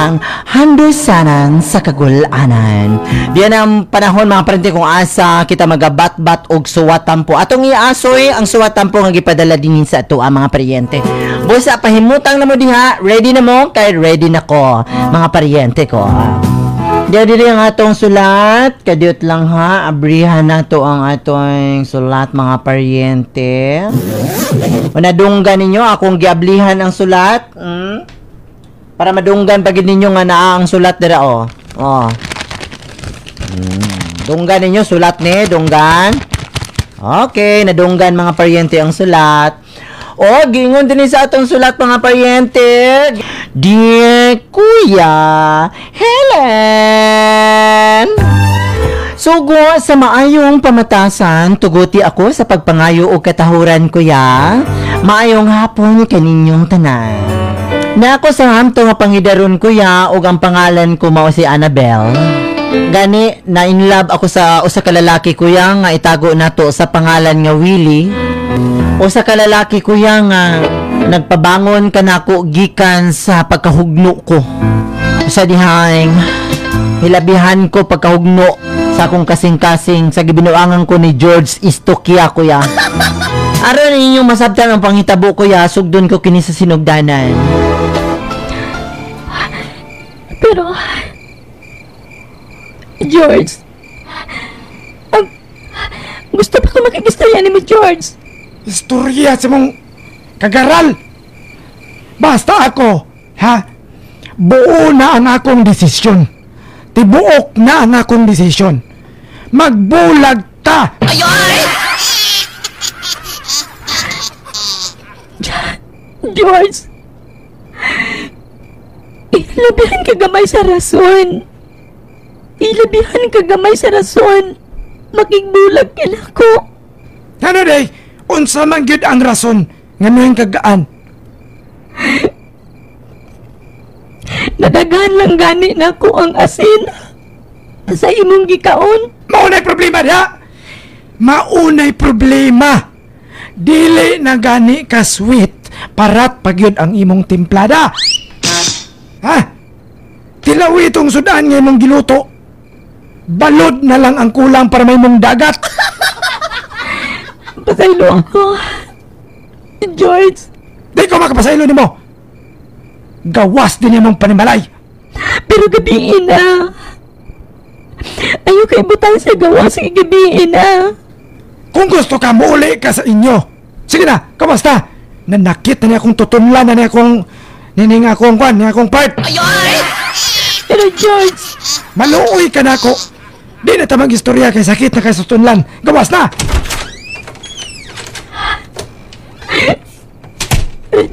ang handusanan sa kagulanan. Diyan ang panahon mga parente kung asa kita magabat-bat og suwatan po. Atong iasoy ang suwatan po nga gipadala din sa ato ang mga paryente. Busa pahimutang na mo diha, ready na mo kay ready na ko mga paryente ko. Diyan diri ang atong sulat, kadiyot lang ha, abrihan na to ang atong sulat mga paryente. Manadunggan ninyo akong giablihan ang sulat. Hmm? Para madunggan pagid ninyo nga naa ang sulat dira oh. Oh. Hmm. Dunggan ninyo sulat ni, dunggan. Okay, nadunggan mga paryente ang sulat. O, gingon din sa atong sulat mga paryente. Dear Kuya Helen! Sugo sa maayong pamatasan, tuguti ako sa pagpangayo o katahuran kuya. Maayong hapon kaninyong tanan. Na ako sa hamto nga pangidaron kuya ug ang pangalan ko mao si Annabelle. Gani na in love ako sa usa ka lalaki kuya nga itago nato sa pangalan nga Willie. Usa ka lalaki kuya nga nagpabangon kanako gikan sa pagkahugno ko. Sa dihang hilabihan ko pagkahugno sa akong kasing-kasing sa gibinuangan ko ni George Istokia kuya. Aron ninyong masabtan ang pangitabo kuya, sugdon ko kini sa sinugdanan. Pero, George, ang, gusto pa ko makigistorya ni mo, George. Istorya sa mong kagaral. Basta ako, ha? Buo na ang akong desisyon. Tibuok na ang akong desisyon. Magbulag ta! George, ilabihan ka gamay sa rason. Ilabihan ka gamay sa rason. Makigbulag ka na ko. Ano day? Unsa man gyud ang rason nga noong kagaan? Nadaghan lang gani na ko ang asin sa imong gikaon. Maunay problema diha. Maunay problema. Dili na gani ka sweet parat pagyud ang imong timplada. Ha? Tilawi itong sudan nga imong giluto. Balod na lang ang kulang para may mong dagat. Pasaylo ako. George, Di ko makapasaylo nimo. Gawas din imong panimalay. pero gabiin na. Ayaw kay butang sa gawa sa gabiin na. Kung gusto ka, muuli ka sa inyo. Sige na, kamusta? Nanakit na niya akong tutunlan na niya akong nining akong kwan, niya akong part. Pero George, Maluoy ka na ako. Di na tamang istorya kay sakit na kay sa tunlan. Gawas na!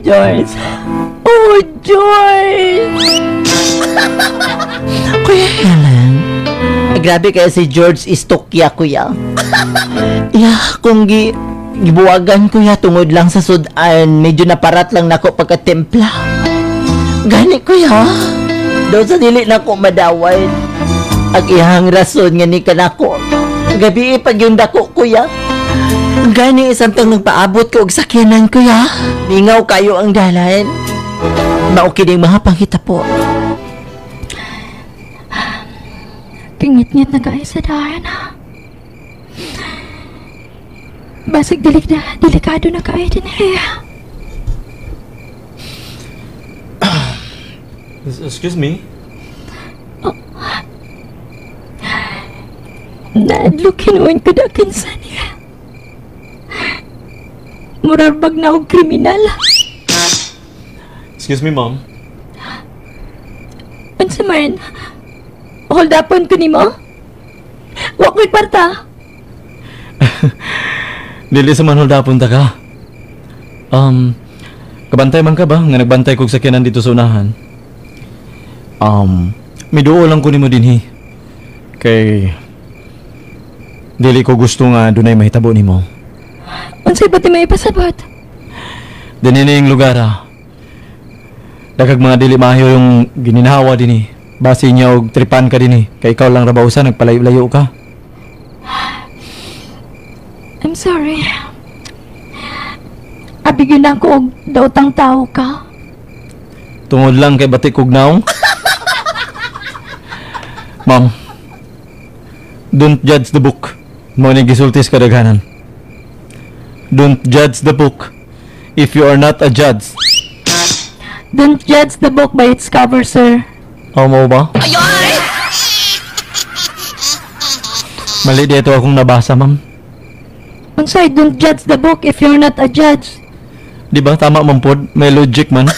George. Oh, George! Kuya Helen, eh, grabe kaya si George Istokya kuya. Ya, kung gi gibuwagan ko ya tungod lang sa sudan, medyo naparat lang nako pagkatempla. Gani kuya. Daw sa dili nako madaway. Ang ihang rason nga ni kanako. Gabi pag yung dako kuya. Gani isang tang nagpaabot ko og sakyanan kuya. Ningaw kayo ang dalan. Mao kining mga pangita po. Pingit-ngit na kayo sa dahan, ha? Basig delik na, delikado na kayo din, eh. Excuse me? Naadlukin mo ko dakin sa niya. Murarbag na akong kriminal. Excuse me, ma'am. Unsa man? Hold upon ko ni mo? Wa ko'y kwarta. Dili sa manhol dapon ta ka. Um, kabantay man ka ba nga nagbantay kog sakyanan dito sa unahan? Um, miduo lang ko nimo dinhi. Kay dili ko gusto nga dunay mahitabo nimo. Unsay pati may pasabot? Dinini yung lugar ah. Dagag mga dili maayo yung gininhawa dinhi. Basi niya og tripan ka dinhi. Kay ikaw lang rabaw sa nagpalayo-layo ka. I'm sorry. Abigyan ako og dautang tao ka. Tungod lang kay batik kog naong. Ma'am, don't judge the book. Mo ni gisultis kadaghanan. Don't judge the book if you are not a judge. Don't judge the book by its cover, sir. Aw mo ba? Mali dito akong nabasa, ma'am. Unsay, don't judge the book if you're not a judge. Di ba tama man pod? May logic man.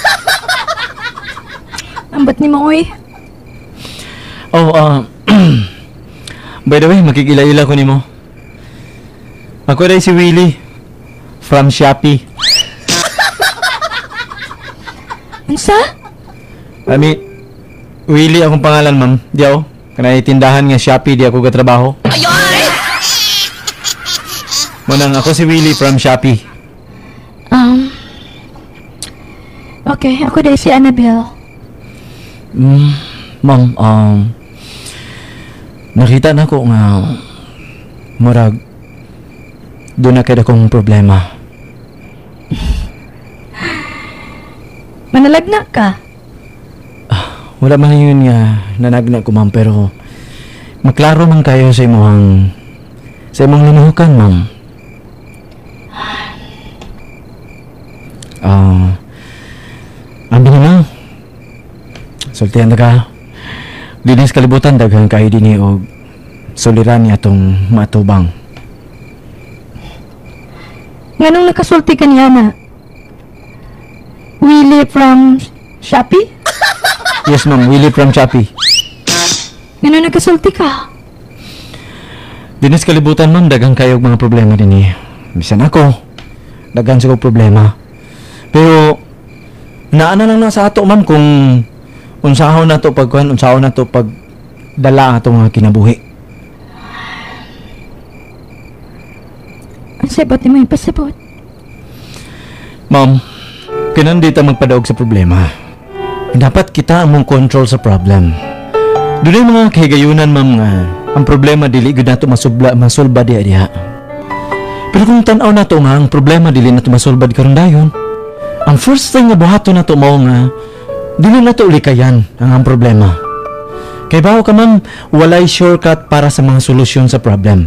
Ambat ni mo, oy. Oh, ah. by the way, makikila-ila ko nimo. Ako rin si Willie from Shopee. Unsa? I mean, Willie akong pangalan, ma'am. Di ako. Kanay tindahan nga Shopee, di ako katrabaho. Manang ako si Willie from Shopee. Um, okay, ako dahil si Annabelle. Mm, ma'am, um, nakita na ko nga murag doon na kaya akong problema. Manalagna ka. Wala man yun nga nanagna ko ma'am pero maklaro man kayo sa imong sa imong linuhukan ma'am. Ah, ang na. Sultihan na ka. Dinis kalibutan daghang kayo dinhi og suliran niya atong matubang. Nganong nakasulti ka niya na? Willie from Shopee? Yes ma'am, Willie from Shopee. Nganong nakasulti ka? Dinis kalibutan ma'am, daghang kayo mga problema dinhi. Bisan ako, daghan sa problema. Pero naana lang na sa ato ma'am kung unsahon na to pagkuhan, unsahon na to pag dala ato mga kinabuhi. Ang sabot ni yung pasabot. Ma'am, kinandita magpadaog sa problema. Dapat kita ang mong control sa problem. Doon mga kahigayunan, ma'am, nga ang problema dili gud nato masubla masulba diha diha. Pero kung tan-aw nato nga ang problema dili nato masulbad karon dayon, ang first thing nga buhaton nato mao nga dili nato likayan ang ang problema. Kay bawo ka ma'am, walay shortcut para sa mga solusyon sa problem.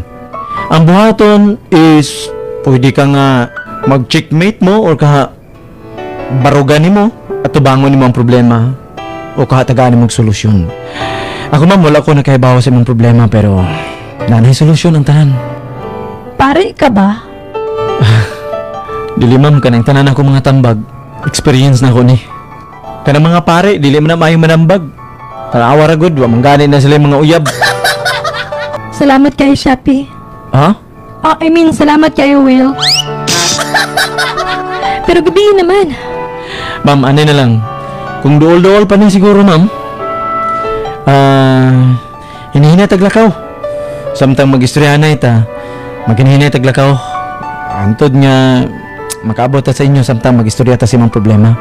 Ang buhaton is pwede ka nga mag-checkmate mo or ka barugan mo at tubangon mo ang problema o kahatagaan mo solusyon. Ako ma'am, wala ko nakahibawa sa imong problema pero nanay solusyon ang tanan. Pare ka ba? Dili ma'am, kanang tanan ako mga tambag. Experience na ko ni. Kanang mga pare, dili man na maayo manambag. Tanawa ra gud, wa man gani na sila yung mga uyab. Salamat kay Shopee. Ha? Oh, I mean, salamat kayo, Will. Pero gabi naman. Ma'am, ano na lang. Kung dool-dool pa ni siguro, ma'am. Ah, hinihina taglakaw. Samtang mag-istorya na ita, maghinihina taglakaw. Antod nga, makaabot ta sa inyo samtang mag-istorya ta sa imong problema.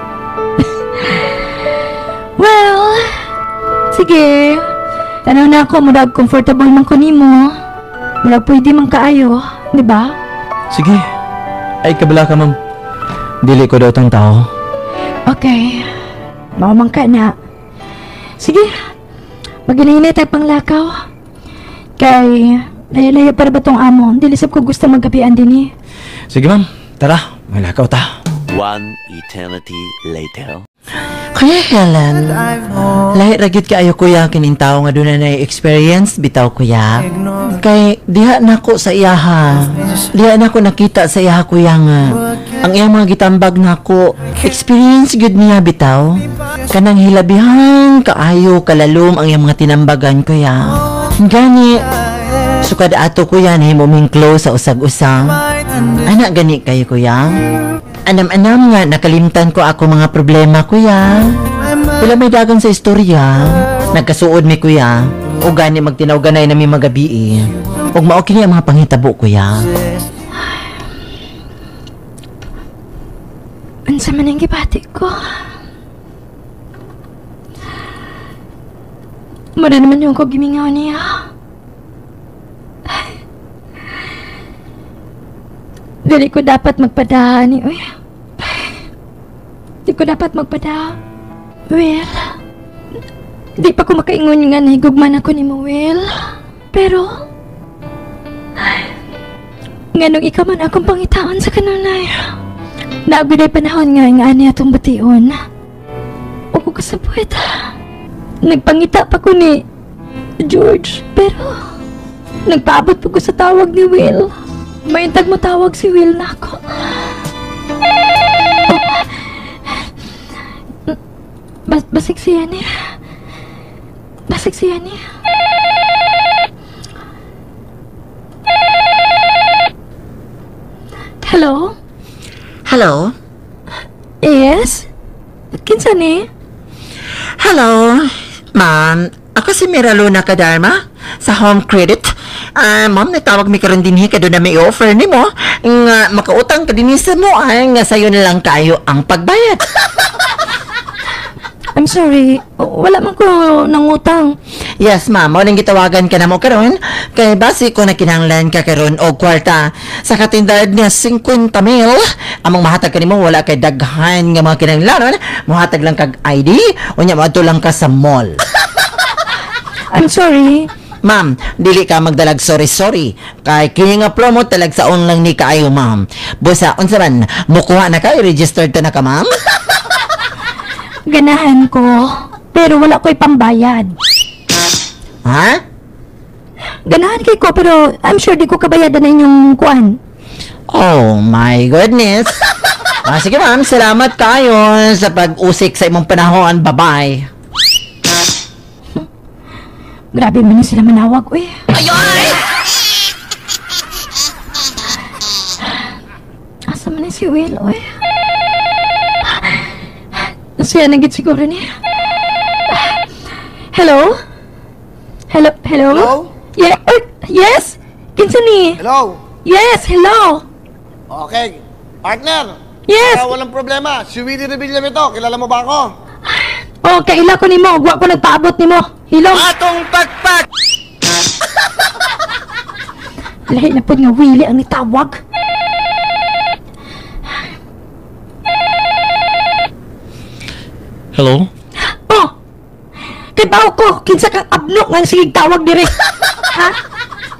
Well, sige. Tanaw na ako, murag comfortable man ko nimo. Murag pwede man kaayo, di ba? Sige. Ay, kabala ka, ma'am. Dili ko daw tang tao. Okay. Mamang ka na. Sige. Maginahinay tayo panglakaw. Kay, layo-layo para ba tong amo? Dili sab ko gusto magabian din eh. Sige, ma'am. Tara, malakaw ta. One eternity later. Kuya Helen, lahi ragyod ka ayo kuya kining tao nga doon na experience bitaw kuya. Kay diha nako sa iyaha. Diha nako nakita sa iyaha kuya nga. Ang iyang mga gitambag nako experience gud niya bitaw. Kanang hilabihan kaayo kalalom ang iyang mga tinambagan kuya. Gani sukad ato kuya ni mo ming close sa usag-usang. Anak gani kayo kuya. Anam-anam nga, nakalimtan ko ako mga problema, kuya. Wala may dagan sa istorya. Nagkasuod mi, kuya. O gani magtinawganay na mi magabi eh. Og mao kini ang mga panghitabo, kuya. Unsa man ang gibati ko? Mara naman yung ko gimingaw niya. Dili ko dapat magpadahan ni Uy. Di ko dapat magpadahan. Well, Di pa ko makaingon nga nahigugman ako ni Will. Pero, nga nung ikaw man akong pangitaon sa kanunay, naabiday panahon nga nga ani atong bation. O ko kasabwit, nagpangita pa ko ni George, pero nagpaabot pa ko sa tawag ni Will. May mo tawag si Will na ako. Bas basig siya ni. Basig siya ni. Hello? Hello? Yes? Kinsa ni? Hello? Ma'am, ako si Mira Luna Kadarma sa Home Credit. Ah, ma'am, natawag mi karon dinhi kado na may offer nimo nga makautang ka dinhi sa mo ay nga sayo na lang kayo ang pagbayad. I'm sorry. Wala man ko nangutang. Yes, ma'am. Mo ning gitawagan ka na mo karon kay base ko na kinahanglan ka karon og kwarta sa katindad niya 50 mil. Among mahatag kanimo wala kay daghan nga mga kinahanglanon, mohatag lang kag ID unya moadto lang ka sa mall. I'm sorry. Ma'am, dili ka magdalag sorry sorry. Kay kini nga promo talag sa lang ni kaayo, ma'am. Busa unsa man mukuha na ka registered na ka, ma'am? Ganahan ko. Pero wala ko'y pambayad. ha? Ganahan kay ko pero I'm sure di ko kabayadan na inyong kuan. Oh my goodness. ah, sige ma'am, salamat kayo sa pag-usik sa imong panahon. Bye-bye. Grabe man na sila manawag, uy. Asa man na si Will, uy. Siya nagit siguro niya. Hello? Hello? Hello? Hello? Yeah, uy, yes? Kinsa ni? Hello? Yes, hello? Okay. Partner! Yes! Kaya walang problema. Si Willie Revilla ito. Kilala mo ba ako? Oh, kaila ko nimo, wa ko nagpaabot nimo. Hilom. Atong pagpag! Lahi na po nga Willie ang nitawag. Hello? Oh! Kay bawo ko, kinsa kang abnok nga sige tawag dire. ha?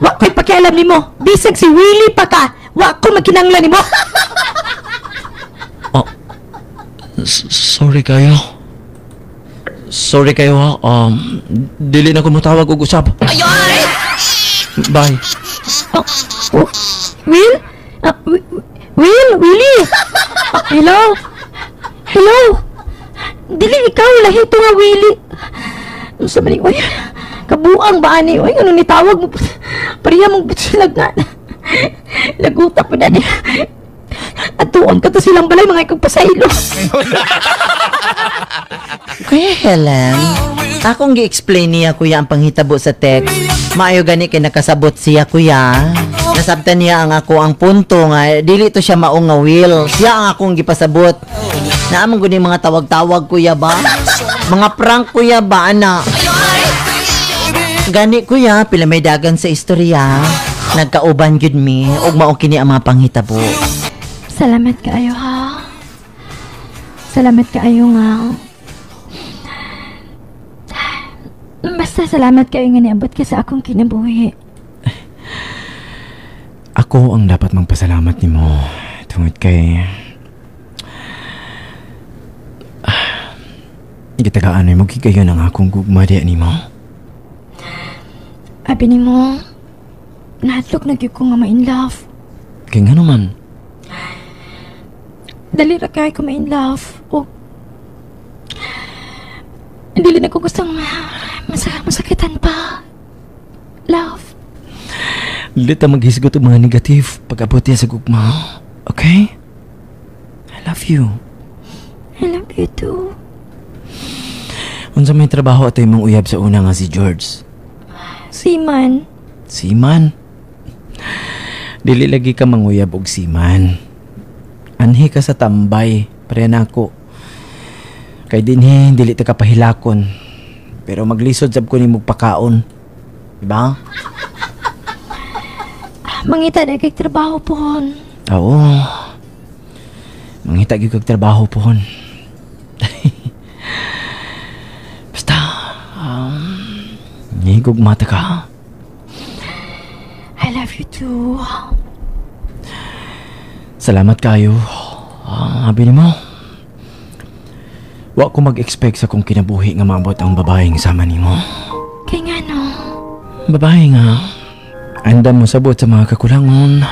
Wa ko'y pakialam nimo. Bisag si Willie pa ka. Wa ko makinanglan nimo. S- sorry kayo. Sorry kayo ha. Um, dili na ko matawag og usab. Bye. Oh, oh, Will? Wi- Wi- Will? Willie? Ah, hello? Hello? Dili ikaw lahi to nga Willie. Ano sa balik, oy? Kabuang ba ani? Oy, ano ni tawag mo? Pariya mong butsilag nga. Laguta pa na niya. At tuon ka to silang balay mga ikong pasaylo. Kuya Helen, akong gi-explain niya kuya ang panghitabo sa text. Maayo gani kay nakasabot siya kuya. Nasabtan niya ang ako ang punto nga dili to siya maong nga will. Siya ang akong gipasabot. Naamang guni mga tawag-tawag kuya ba? Mga prank kuya ba ana? Gani kuya, pila may dagan sa istorya. Nagkauban gyud mi ug mao kini ang mga panghitabo. Salamat kaayo ha. Salamat kaayo nga. Basta salamat kayo nga niabot ka sa akong kinabuhi. Ako ang dapat magpasalamat nimo tungod kay Ah, Gitagaan mo gigayon ang akong gugma di nimo. Abi ni mo, nahatlok na ko nga ma-in love. Kay nga naman. Dali ra kay ko ma-in love. O, dili na ko gustong ma- masa masakitan pa. Love. Dili ta maghisgot og mga negative pag-abot niya sa gugma. Okay? I love you. I love you too. Unsa may trabaho ato imong uyab sa una nga si George? Siman. Siman. Dili lagi ka manguyab og siman. Anhi ka sa tambay, pre na ako. Kay dinhi dili ta kapahilakon. Pero maglisod sab ko nimo pakaon. Diba? Mangita na kay trabaho pohon. Oo. Mangita gyud kag trabaho pohon. Basta higugma ta ka. I love you too. Salamat kayo. Ah, habi mo. Wa ko mag-expect sa kung kinabuhi nga maabot ang babaeng sama nimo. Kay nga no. Babae nga. Andam mo sabot sa mga kakulangon.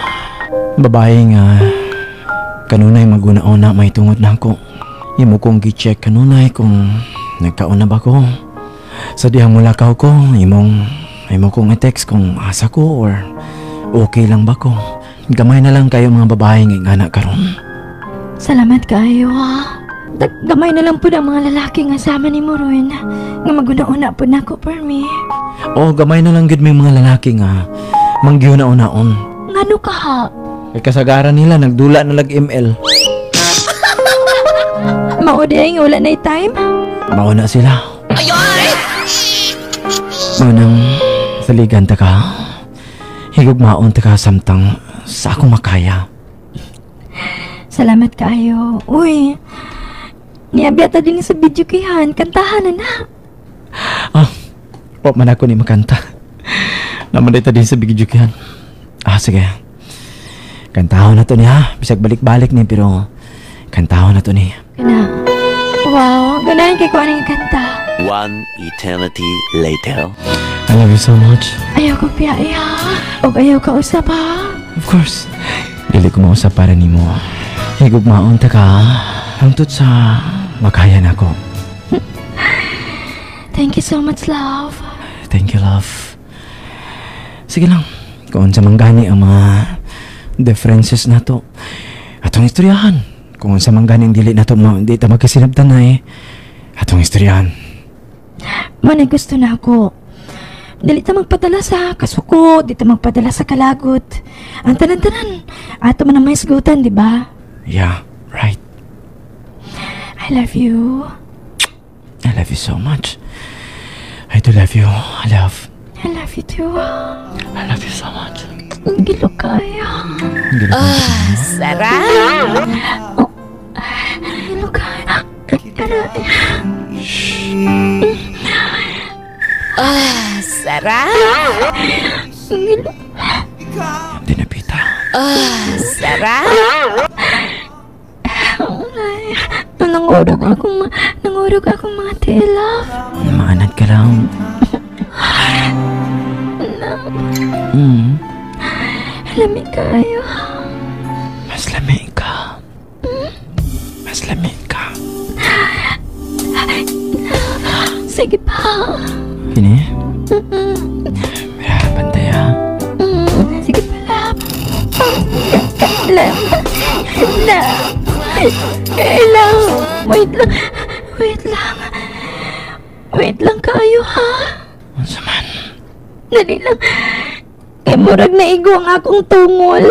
Babae nga. Kanunay maguna-una may tungod na ako. Imo kong gi-check kanunay kung nagkauna ba ko. Sa dihang mula ka ko, imong imo kong i-text kung asa ko or okay lang ba ko. Gamay na lang kayo mga babae nga nga karon. Salamat kayo ha. Dag- Gamay na lang po ang mga lalaki nga sama ni mo Ruin. Nga maguna-una po na ako for me. O gamay na lang gid may mga lalaki nga manggiuna-unaon. Ngano ka ha? Kay kasagaran nila nagdula na lag ML. Maudi ay nga wala na time? Mauna sila. Manang saligan ta ka. Higugmaon ta ka samtang sa akong makaya. Salamat kayo. Uy, niabiyata din sa video kihan. Kantahan na na. Ah, wa man ako ni makanta. Naman din sa bigidjukihan. Ah, sige. Kantahon na to niya. Bisag balik-balik ni pero kantahon na to ni. Kana. Wow, ganahan kay ko anong kanta. One eternity later. I love you so much. Ayaw ko piyaya. O ayaw ka usap ha. Of course. Dili ko mausap para nimo. Higugmaon ta ka. Hangtod sa makaya na ko. Thank you so much, love. Thank you, love. Sige lang. Kung sa manggani ang mga differences na to. Atong istoryahan. Kung sa manggani ang dili na to, ma- di ta magkasinabtan na eh. Atong istoryahan. Manay gusto na ako. Dili ta magpadala sa kasuko, di ta magpadala sa kalagot. Ang tanan-tanan, ato man ang may sigutan, di ba? Yeah, right. I love you. I love you so much. I do love you. I love. I love you too. I love you so much. Ang gilo kaya. Sarap! Ang gilo kaya. Pero, Ah, sarap! Dinapita. Ah, sarap! Ay, nangurog akong, nangurog akong mga tela. Maanad ka lang. Mm, Lamig kayo. mas lamig ka. Mas lamig ka. Sige pa. Kini? Ha. Mm, Sige pa, love. Love. Love. Love. Wait lang. Wait lang. Wait lang kayo, ha? Unsa man? Dali lang. Kay murag na igo ang akong tungol.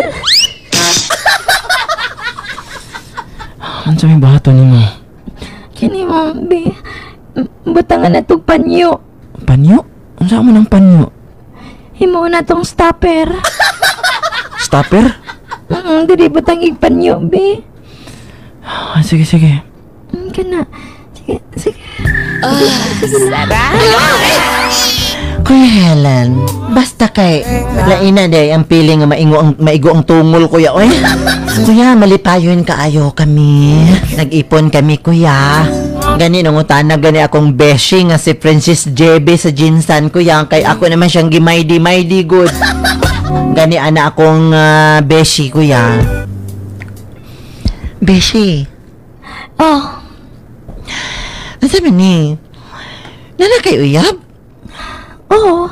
Unsa may bato nimo? Kini mo, be. Butangan na tong panyo. Panyo? Unsa man ang panyo? Himo na tong stopper. Stopper? Mm, dili butang igpanyo, be. Ah, sige, sige. Mm, kana. Sige, sige. Sarap! Kuya Helen, basta kay laina day ang pili nga maingo ang maigo ang tungol kuya oy. kuya, malipayon kaayo kami. Nag-ipon kami kuya. Gani nung utana gani akong beshi nga si Francis JB sa Jinsan kuya kay ako naman siyang gimaydi maydi good. Gani ana akong ah, beshi kuya. Beshi, Oh, ano sabi ni? Nana kay uyab? oh.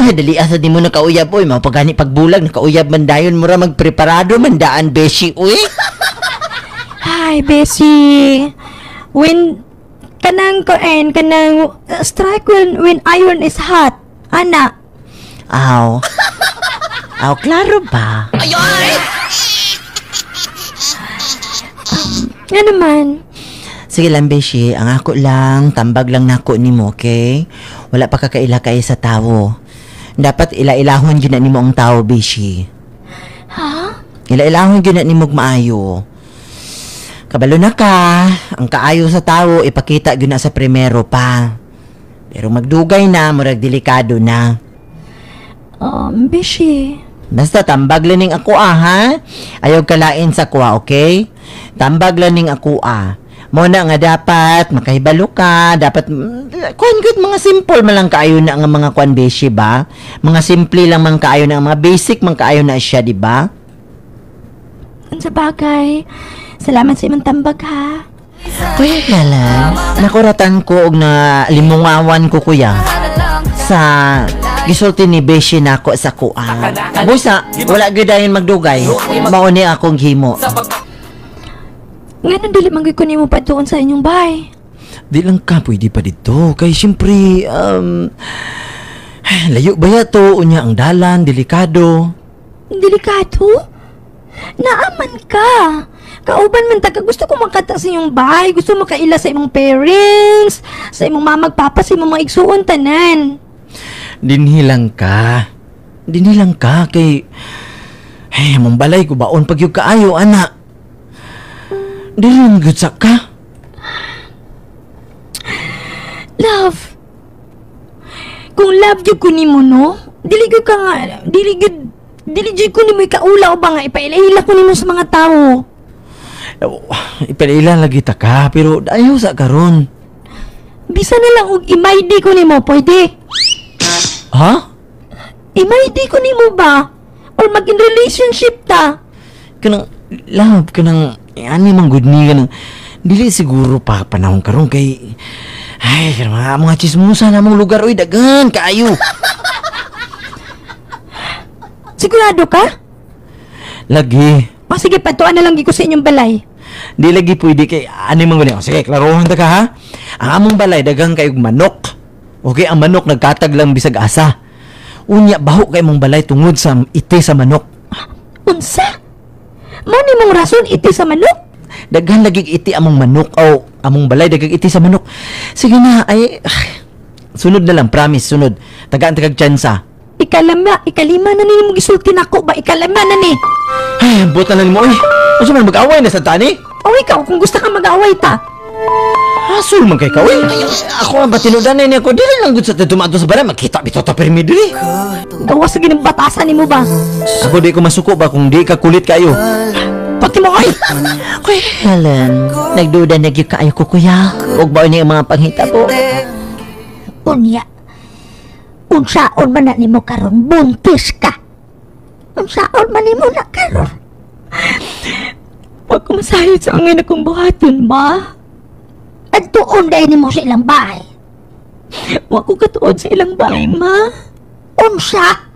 Ay, dali asa di mo nakauyab, oy. Mao pagani pagbulag, nakauyab man dayon mo ra magpreparado man daan, beshi, uy. Hi, Bessie. When kanang koen kanang uh, strike when when iron is hot. Ana, Aw. Aw, klaro ba? nga naman. Sige lang, beshi. Ang ako lang, tambag lang nako nimo, okay? Wala pa kakaila kay sa tawo. Dapat ila-ilahon gyud na nimo ang tawo, beshi. Ha? Ila-ilahon gyud na nimo og maayo. Kabalo na ka. Ang kaayo sa tawo ipakita gyud na sa primero pa. Pero magdugay na, murag delikado na. Um, Beshi. Basta tambag lang ning ako ah, ha? Ayaw kalain sa kuha, okay? Tambag lang ning ako ah. Mo na nga dapat makahibalo ka, dapat mm, kuan good mga simple man lang kaayo na nga mga kuan beshi ba? Mga simple lang man kaayo na mga basic man kaayo na siya, di ba? Sa bagay. Salamat sa imong tambag ha. Kuya kala, nakuratan ko og na limungawan ko kuya sa gisulti ni Beshi nako sa kuan. Busa, wala gyud dayon magdugay. Mao ni akong himo. Nga nang dili man ko nimo patuon sa inyong bahay. Di lang ka pwede pa dito. Kay siyempre, um, layo ba ya to? Unya ang dalan, delikado. Delikado? Naaman ka. Kauban man taga gusto ko makata sa inyong bahay. Gusto makaila sa imong parents, sa imong mamag papa, sa imong mga igsuon tanan. Dinhilang ka. Dinhilang ka kay... Hey, mong balay ko baon pag yung kaayo, ana. Dili lang gud sa ka. Love. Kung love jud ko nimo no, dili gyud ka nga, dili gyud dili jud ko nimo ikaula o ba nga ipailahila ko nimo sa mga tawo. Ipalilan lagi ta ka, pero ayaw sa karon. Bisa na lang og imaydi ko nimo, pwede. Ha? Imaydi ko nimo ba? Or maging relationship ta? Kanang, love, kanang, ani mang good ni, kanang, dili siguro pa panahon karon kay, ay, kanang mga, mga chismusa na mong lugar, oy, dagan, kaayo. Sigurado ka? Lagi. O sige, patuan na lang gi ko sa inyong balay. Di lagi pwede kay ani man gani. Sige, klarohan ta ka ha. Ang among balay dagang kayog manok. Okay, ang manok nagkatag lang bisag asa. Unya baho kay mong balay tungod sa ite sa manok. Unsa? Mao ni mong rason iti sa manok? Daghan lagi iti among manok o among balay dagang iti sa manok. Sige na ay, ay sunod na lang, promise, sunod. Tagaan tagag tsansa. Ikalama, ikalima na ni mong gisulti nako ba? Ikalama na ni. Ay, buta na mo eh. Ano man mag-away na sa tani? O ikaw, kung gusto ka mag-away ta. Hasul man kay ka, eh. Ako ang batinudan na niya ko. Dili lang gud sa tumato sa balay. Magkita bito ta permi dili. Gawa sa ginang batasan ni mo ba? Ako di ko masuko ba kung di ka kulit kayo. Pati mo ay! Kuya Helen, nagduda na gyud kaayo ko kuya. Ug ba ni ang mga panghitabo? Unya. Unsaon man na nimo karon buntis ka. Unsaon man nimo na karon. Huwag ko masayod sa angin akong buhaton, ba? At tuon dahil nimo sa ilang bahay. Huwag ko katuon sa ilang bahay, ma. Unsa?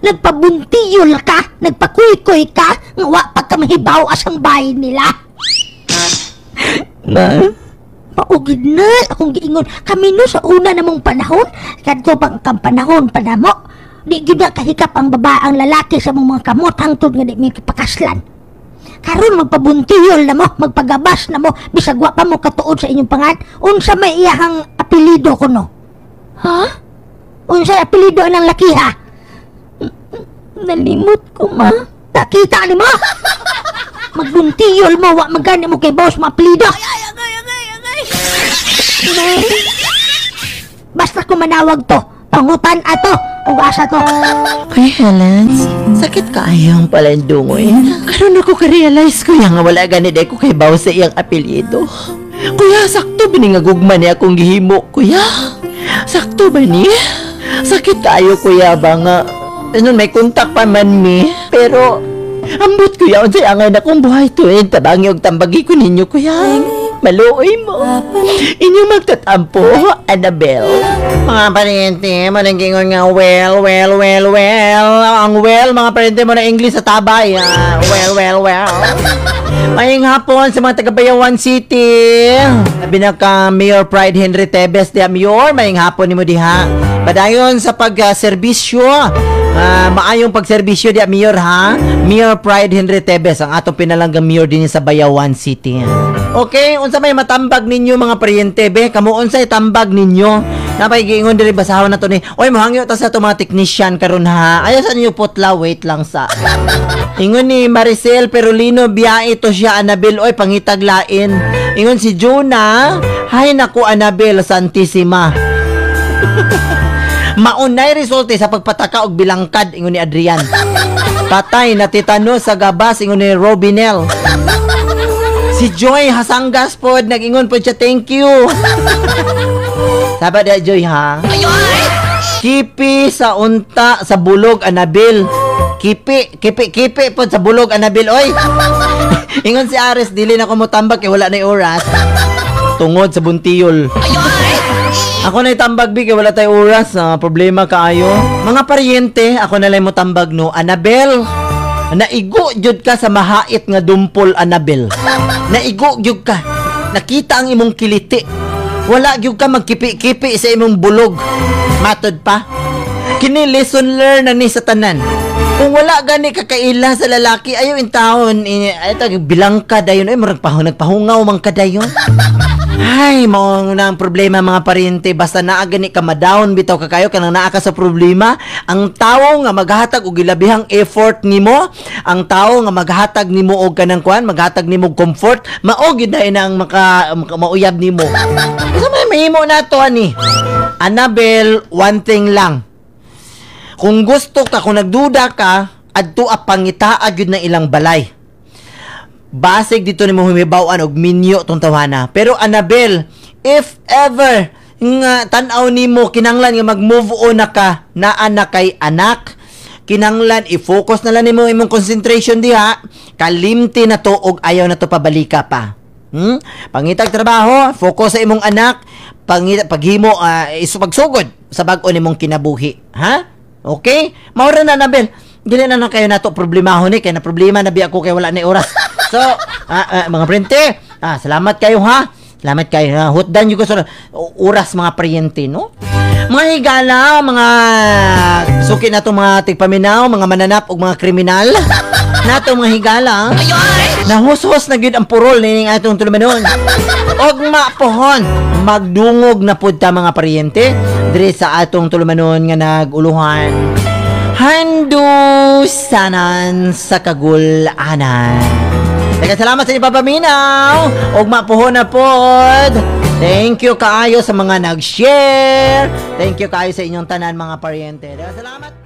Nagpabuntiyol ka, nagpakuy-kuy ka, nga wa pa ka mahibaw asang bahay nila. Ma, Paugid na akong giingon. Kami no sa una namong panahon kadto pang kang panahon pa namo di gyud kahikap ang babaang lalaki sa mong mga kamot hangtod nga di mi pakaslan karon magpabuntiyol na mo magpagabas na mo bisag wa pa mo katuod sa inyong pangan unsa may iyahang apelido ko no? Ha? Unsa apelido ng laki ha? Nalimot ko ma. Nakita ni mo? Magbuntiyol mo wa magani mo kay boss mo apelido Basta ko manawag to. Pangutan ato. Ug asa to. Kuya Helen, sakit kaayo ang palandungoy. Karon ako ka-realize kuya nga wala gani day ko kay baw sa iyang apelyido. Kuya, sakto ba ni nga gugma ni akong gihimo, kuya? Sakto ba ni? Sakit kaayo kuya ba nga? Ano, may kontak pa man mi. Pero, ambot kuya, unsay angay na kong buhay tuwing tabangi og tambagi ko ninyo, kuya. Maluoy mo. Inyo magtatampo, Annabelle. Mga pariente, mananggingon nga well, well, well, well. Ang well, mga pariente mo na English sa tabay. Ah. Well, well, well. Maying hapon sa mga taga-Bayawan City. Sabi na ka, Mayor Pride Henry Tebes di Mayor. Maying hapon ni mo diha. Padayon sa pag-serbisyo. Ah, maayong pagserbisyo di Mayor ha. Mayor Pride Henry Tebes ang atong pinalanggang mayor din sa Bayawan City. Okay, unsa may matambag ninyo mga pariente be? Kamo unsay tambag ninyo? Napay giingon diri basahon na to ni. Oy, mohangyo ta sa to mga technician karon ha. Ayaw sa ninyo putla, wait lang sa. Ingon ni Maricel Perolino biya ito siya Anabel oy pangitag lain. Ingon si Jonah, hay naku Annabel Santissima. Maunay resulte sa pagpataka og bilangkad ingon ni Adrian. Patay na titanos sa gabas ingon ni Robinel. Si Joy Hasanggas pod nag-ingon pod siya thank you. Sabi da Joy ha. Kipi sa unta sa bulog Anabil. Kipi, kipi, kipi pod sa bulog Anabil oy. Ingon si Ares dili na ko mo tambak kay wala na oras. Tungod sa buntiyol. Ako na itambag bi kay wala tay oras na problema kaayo. Mga paryente, ako na lang mo tambag no. Anabel, naigo jud ka sa mahait nga dumpol Anabel. Naigo jud ka. Nakita ang imong kiliti. Wala jud ka magkipi-kipi sa imong bulog. Matod pa. Kini lesson learn na ni sa tanan. Kung wala gani kakaila sa lalaki, ayo in taon, eh, ito, bilang ka dayon, ay, marag pahong, nagpahungaw mang ka. Ay, mao na ang problema mga pariente basta naa gani ka madown bitaw ka kayo kanang naa ka sa problema ang tawo nga maghatag og ilabihang effort nimo ang tawo nga maghatag nimo og kanang kuan maghatag nimo og comfort mao gyud na ang maka, maka mauyab nimo. Sa may mahimo na to ani? Annabel one thing lang. Kung gusto ka kung nagduda ka adto a pangitaa gyud na ilang balay basig dito ni mo humibawan og minyo tong tawana. Pero Annabel, if ever nga tan-aw nimo kinanglan nga mag-move on na ka naa na kay anak, kinanglan i-focus na lang nimo imong concentration diha, kalimti na to og ayaw na to pabalika pa. Hmm? Pangitag trabaho, focus sa imong anak, pangita paghimo uh, pagsugod sa bag-o nimong kinabuhi. Ha? Okay? Maura na Annabel. Dili na na kayo nato problema ni kay na problema na biya ko kay wala ni oras. So, ah, ah, mga prente, ah, salamat kayo ha. Salamat kayo ha. Hutdan yung gusto oras mga priyente, no? Mga higala, mga suki na to mga tigpaminaw, mga mananap o mga kriminal. Nato mga higala. Nahusos na gyud ang purol ning atong tulumanon. Og mapohon, magdungog na pud ta mga paryente dire sa atong tulumanon nga naguluhan. Handusanan sa kagulanan. Teka, salamat sa inyo papaminaw. Og mapuhon na pod. Thank you kaayo sa mga nag-share. Thank you kaayo sa inyong tanan mga paryente. Teka, salamat